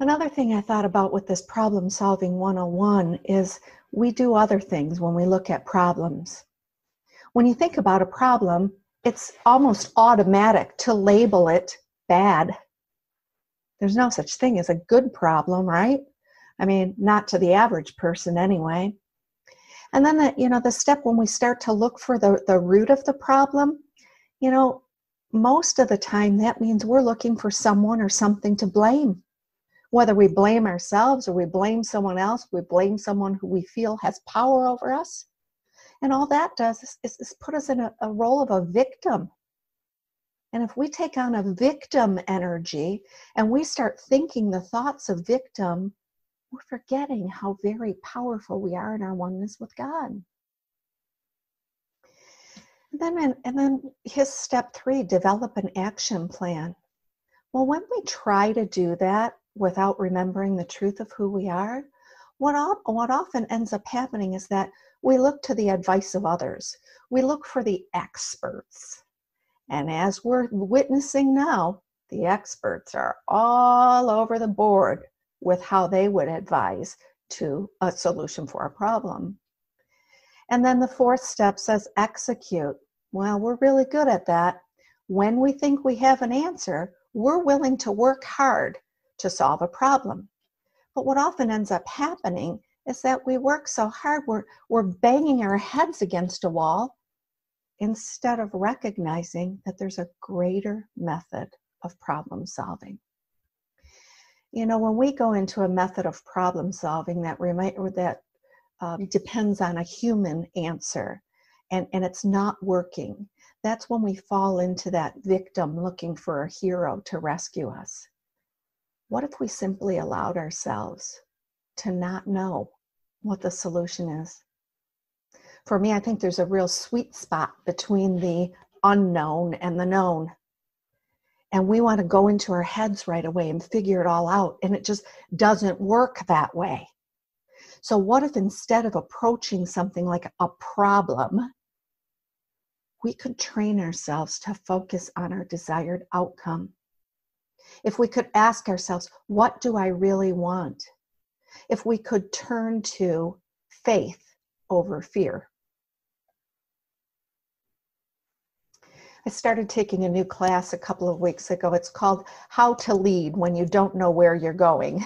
Another thing I thought about with this problem solving 101 is we do other things when we look at problems. When you think about a problem, it's almost automatic to label it bad. There's no such thing as a good problem, right? I mean, not to the average person anyway. And then the, you know, the step when we start to look for the, the root of the problem, you know, most of the time that means we're looking for someone or something to blame. Whether we blame ourselves or we blame someone else, we blame someone who we feel has power over us. And all that does is, is, is put us in a, a role of a victim. And if we take on a victim energy and we start thinking the thoughts of victim, we're forgetting how very powerful we are in our oneness with God. And then, and then his step three develop an action plan. Well, when we try to do that without remembering the truth of who we are, what, what often ends up happening is that we look to the advice of others. We look for the experts. And as we're witnessing now, the experts are all over the board with how they would advise to a solution for a problem. And then the fourth step says execute. Well, we're really good at that. When we think we have an answer, we're willing to work hard to solve a problem. But what often ends up happening is that we work so hard, we're, we're banging our heads against a wall instead of recognizing that there's a greater method of problem solving. You know, when we go into a method of problem solving that remind, that um, depends on a human answer and, and it's not working, that's when we fall into that victim looking for a hero to rescue us. What if we simply allowed ourselves to not know what the solution is? For me, I think there's a real sweet spot between the unknown and the known. And we want to go into our heads right away and figure it all out and it just doesn't work that way. So what if instead of approaching something like a problem we could train ourselves to focus on our desired outcome if we could ask ourselves what do i really want if we could turn to faith over fear I started taking a new class a couple of weeks ago. It's called How to Lead When You Don't Know Where You're Going.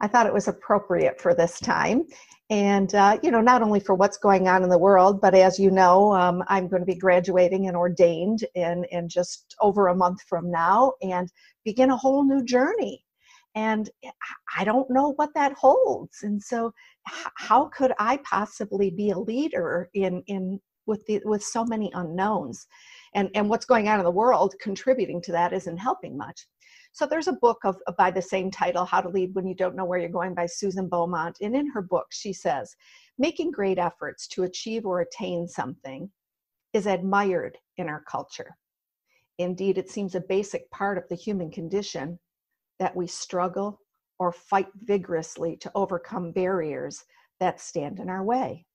I thought it was appropriate for this time. And, uh, you know, not only for what's going on in the world, but as you know, um, I'm going to be graduating and ordained in, in just over a month from now and begin a whole new journey. And I don't know what that holds. And so, how could I possibly be a leader in, in with, the, with so many unknowns? And, and what's going on in the world contributing to that isn't helping much. So there's a book of, by the same title, How to Lead When You Don't Know Where You're Going by Susan Beaumont. And in her book, she says, making great efforts to achieve or attain something is admired in our culture. Indeed, it seems a basic part of the human condition that we struggle or fight vigorously to overcome barriers that stand in our way.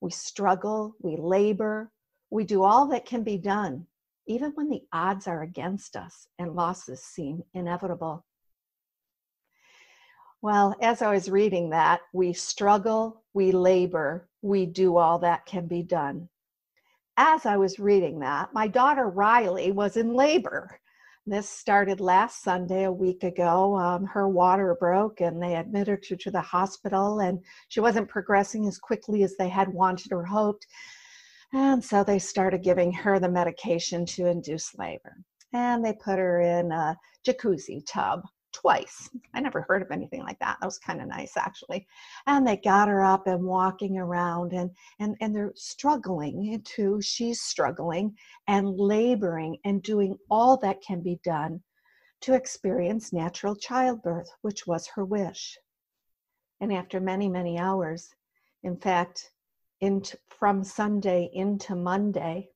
We struggle, we labor, we do all that can be done, even when the odds are against us and losses seem inevitable. Well, as I was reading that, we struggle, we labor, we do all that can be done. As I was reading that, my daughter Riley was in labor. This started last Sunday, a week ago. Um, her water broke and they admitted her to the hospital, and she wasn't progressing as quickly as they had wanted or hoped. And so they started giving her the medication to induce labor. And they put her in a jacuzzi tub twice. I never heard of anything like that. That was kind of nice actually. And they got her up and walking around and and and they're struggling to she's struggling and laboring and doing all that can be done to experience natural childbirth, which was her wish. And after many, many hours, in fact, into, from Sunday into Monday,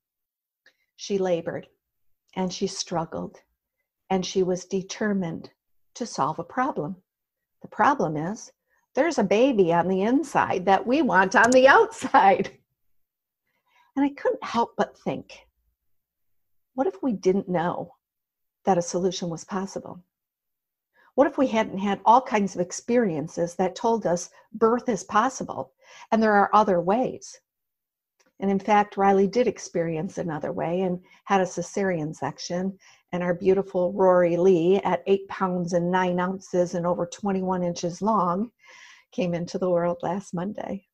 she labored and she struggled and she was determined to solve a problem. The problem is there's a baby on the inside that we want on the outside. And I couldn't help but think what if we didn't know that a solution was possible? What if we hadn't had all kinds of experiences that told us birth is possible and there are other ways? And in fact, Riley did experience another way and had a cesarean section. And our beautiful Rory Lee, at eight pounds and nine ounces and over 21 inches long, came into the world last Monday.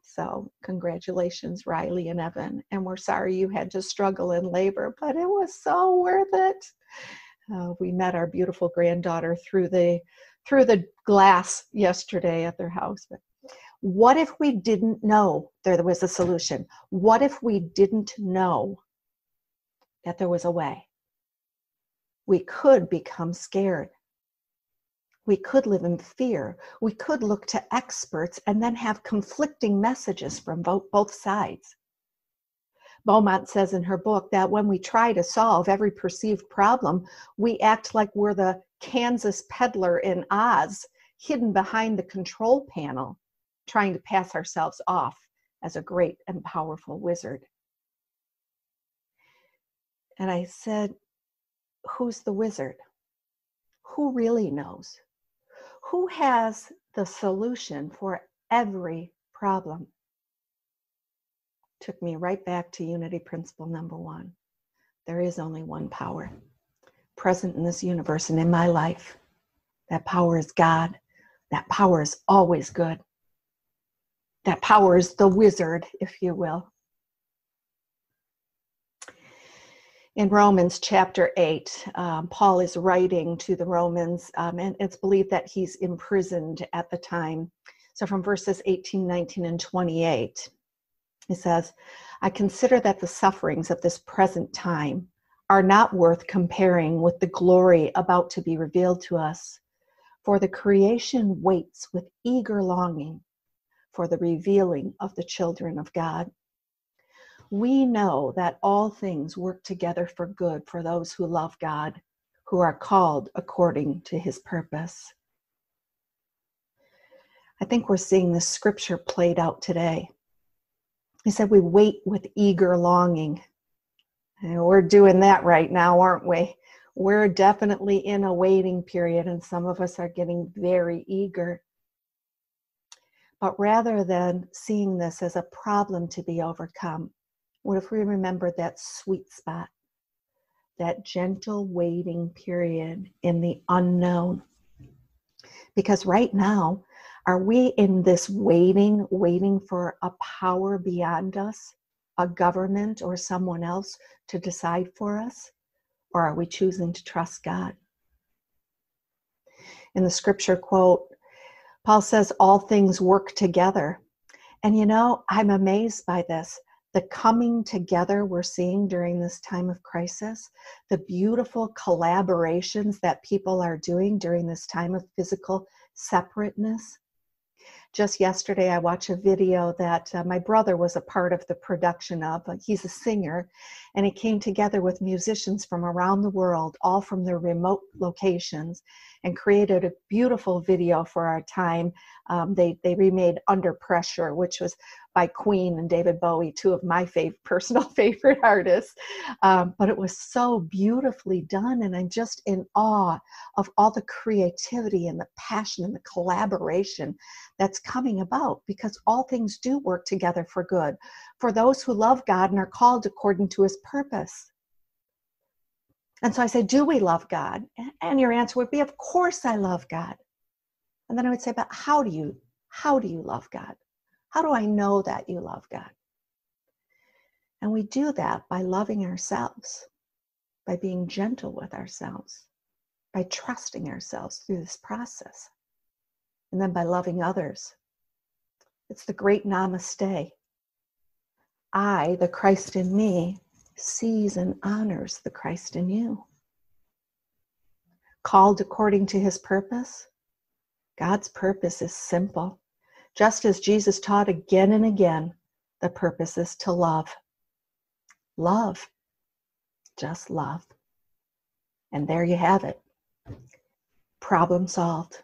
So, congratulations, Riley and Evan. And we're sorry you had to struggle in labor, but it was so worth it. Uh, we met our beautiful granddaughter through the through the glass yesterday at their house. But what if we didn't know there was a solution? What if we didn't know that there was a way? We could become scared. We could live in fear. We could look to experts and then have conflicting messages from both, both sides. Beaumont says in her book that when we try to solve every perceived problem, we act like we're the Kansas peddler in Oz, hidden behind the control panel trying to pass ourselves off as a great and powerful wizard. And I said, Who's the wizard? Who really knows? Who has the solution for every problem? Took me right back to unity principle number one. There is only one power present in this universe and in my life. That power is God. That power is always good that power is the wizard, if you will. In Romans chapter 8, um, Paul is writing to the Romans, um, and it's believed that he's imprisoned at the time. So from verses 18, 19, and 28, he says, I consider that the sufferings of this present time are not worth comparing with the glory about to be revealed to us. For the creation waits with eager longing for the revealing of the children of God. We know that all things work together for good for those who love God, who are called according to his purpose. I think we're seeing this scripture played out today. He said, We wait with eager longing. And we're doing that right now, aren't we? We're definitely in a waiting period, and some of us are getting very eager. But rather than seeing this as a problem to be overcome, what if we remember that sweet spot, that gentle waiting period in the unknown? Because right now, are we in this waiting, waiting for a power beyond us, a government or someone else to decide for us? Or are we choosing to trust God? In the scripture quote, Paul says all things work together. And you know, I'm amazed by this. The coming together we're seeing during this time of crisis, the beautiful collaborations that people are doing during this time of physical separateness. Just yesterday, I watched a video that uh, my brother was a part of the production of. He's a singer, and it came together with musicians from around the world, all from their remote locations and created a beautiful video for our time. Um, they they remade Under Pressure, which was by Queen and David Bowie, two of my fav- personal favorite artists. Um, but it was so beautifully done, and I'm just in awe of all the creativity and the passion and the collaboration that's coming about because all things do work together for good for those who love God and are called according to his purpose. And so I say, Do we love God? And your answer would be, Of course I love God. And then I would say, But how do you how do you love God? How do I know that you love God? And we do that by loving ourselves, by being gentle with ourselves, by trusting ourselves through this process, and then by loving others. It's the great namaste. I, the Christ in me, sees and honors the Christ in you. Called according to his purpose, God's purpose is simple. Just as Jesus taught again and again, the purpose is to love. Love. Just love. And there you have it. Problem solved.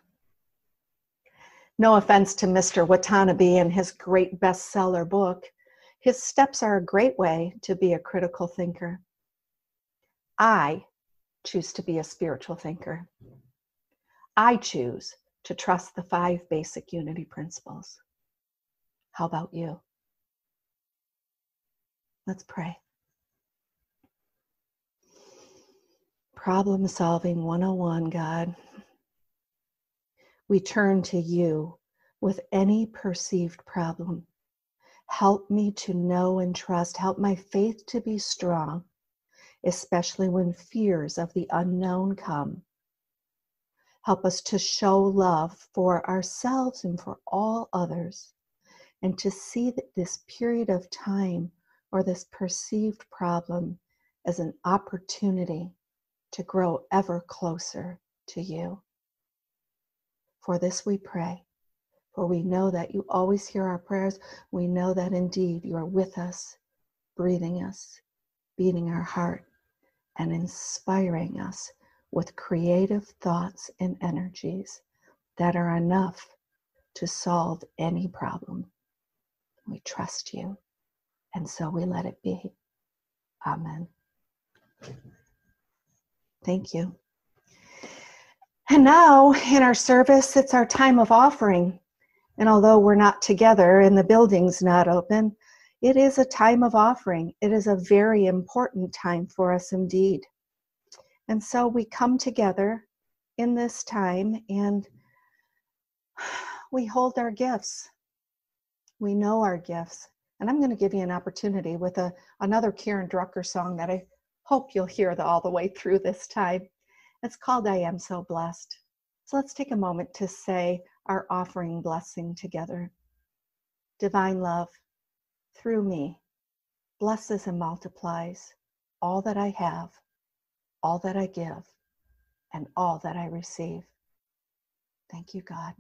No offense to Mr. Watanabe and his great bestseller book, his steps are a great way to be a critical thinker. I choose to be a spiritual thinker. I choose to trust the five basic unity principles. How about you? Let's pray. Problem solving 101, God. We turn to you with any perceived problem. Help me to know and trust. Help my faith to be strong, especially when fears of the unknown come. Help us to show love for ourselves and for all others, and to see that this period of time or this perceived problem as an opportunity to grow ever closer to you. For this we pray, for we know that you always hear our prayers. We know that indeed you are with us, breathing us, beating our heart, and inspiring us with creative thoughts and energies that are enough to solve any problem. We trust you. And so we let it be. Amen. Thank you. And now in our service, it's our time of offering. And although we're not together and the building's not open, it is a time of offering. It is a very important time for us indeed. And so we come together in this time and we hold our gifts. We know our gifts. And I'm going to give you an opportunity with a, another Karen Drucker song that I hope you'll hear the, all the way through this time. It's called I Am So Blessed. So let's take a moment to say our offering blessing together. Divine love, through me, blesses and multiplies all that I have, all that I give, and all that I receive. Thank you, God.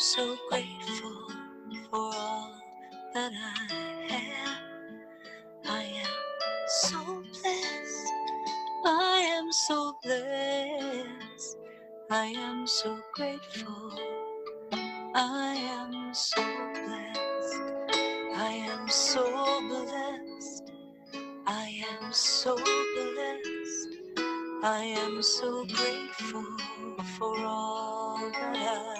So grateful for all that I have. I am so blessed. I am so blessed. I am so grateful. I am so blessed. I am so blessed. I am so blessed. I am so grateful for all that I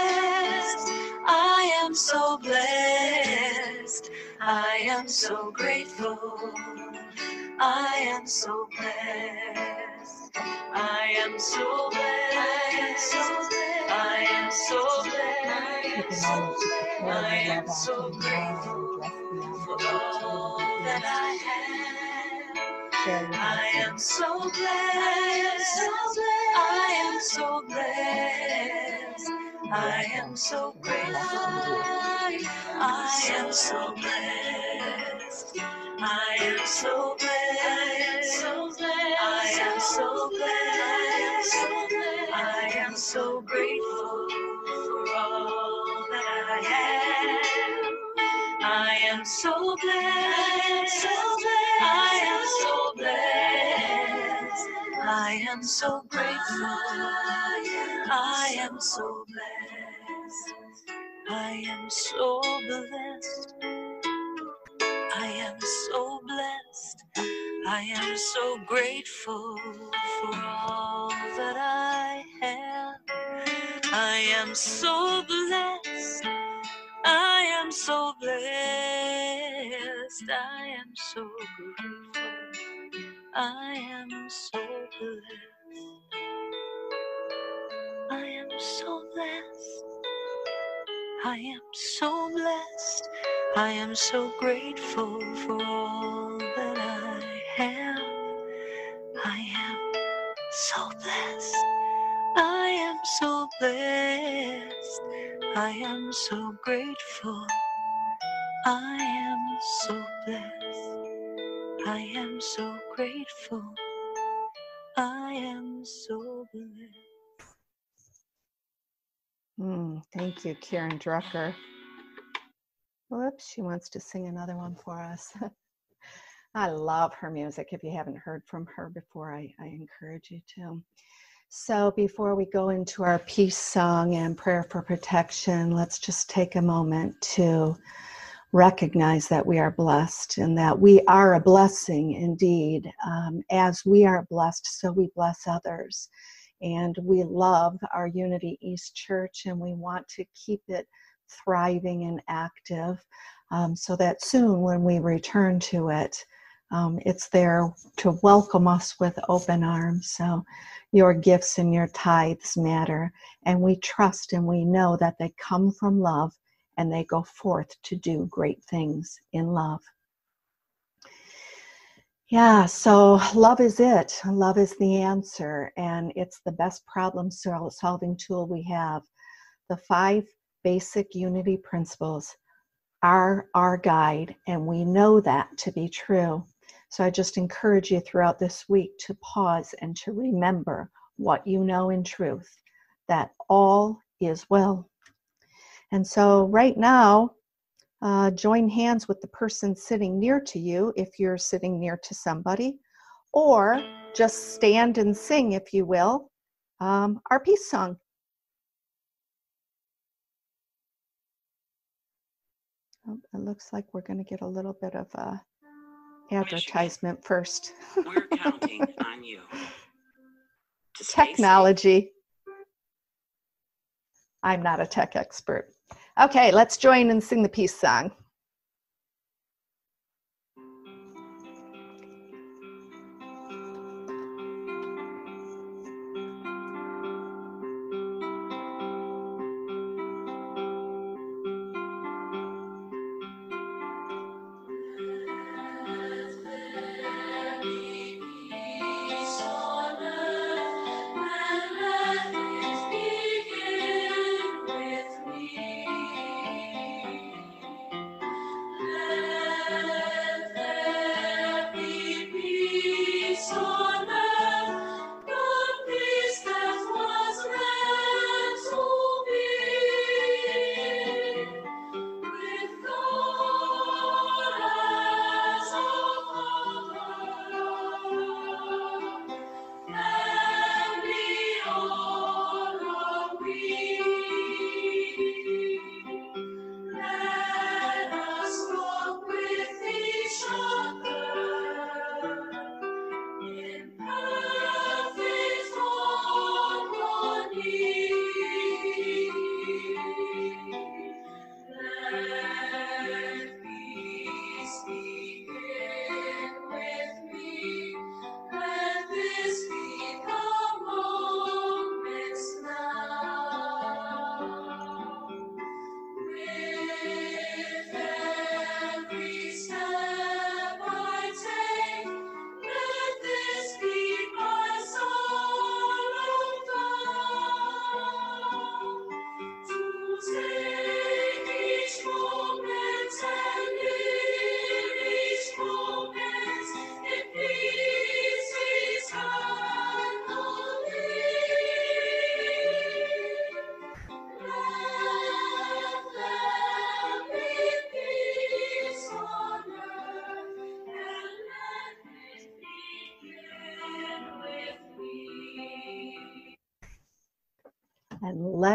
So blessed. I am so grateful. I am so blessed. I am so blessed. I am so blessed. I am so grateful for all that I have. I am so blessed. I am so blessed. I am so grateful. I am so blessed. I am so blessed. I am so blessed. I am so blessed. I am so grateful for all that I have. I am so blessed. Am so grateful. I am so blessed. I am so blessed. I am so blessed. I am so grateful for all that I have. I am so blessed. I am so blessed. I am so grateful. I am so blessed. I am so blessed. I am so blessed. I am so grateful for all that I have. I am so blessed. I am so blessed. I am so grateful. I am so blessed. I am so grateful. I am so blessed. Mm, thank you, Karen Drucker. Whoops, she wants to sing another one for us. I love her music. If you haven't heard from her before, I, I encourage you to. So, before we go into our peace song and prayer for protection, let's just take a moment to recognize that we are blessed and that we are a blessing indeed. Um, as we are blessed, so we bless others. And we love our Unity East Church and we want to keep it thriving and active um, so that soon when we return to it, um, it's there to welcome us with open arms. So your gifts and your tithes matter. And we trust and we know that they come from love and they go forth to do great things in love. Yeah, so love is it. Love is the answer, and it's the best problem solving tool we have. The five basic unity principles are our guide, and we know that to be true. So I just encourage you throughout this week to pause and to remember what you know in truth that all is well. And so, right now, uh, join hands with the person sitting near to you if you're sitting near to somebody, or just stand and sing, if you will, um, our peace song. Oh, it looks like we're going to get a little bit of a advertisement first. We're counting on you. Technology. I'm not a tech expert. Okay, let's join and sing the peace song.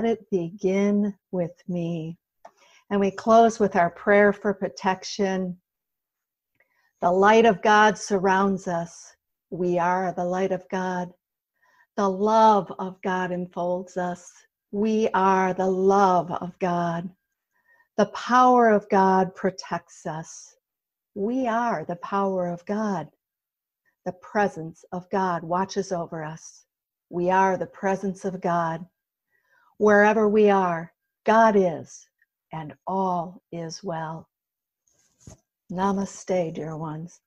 It begin with me. And we close with our prayer for protection. The light of God surrounds us. We are the light of God. The love of God enfolds us. We are the love of God. The power of God protects us. We are the power of God. The presence of God watches over us. We are the presence of God. Wherever we are, God is, and all is well. Namaste, dear ones.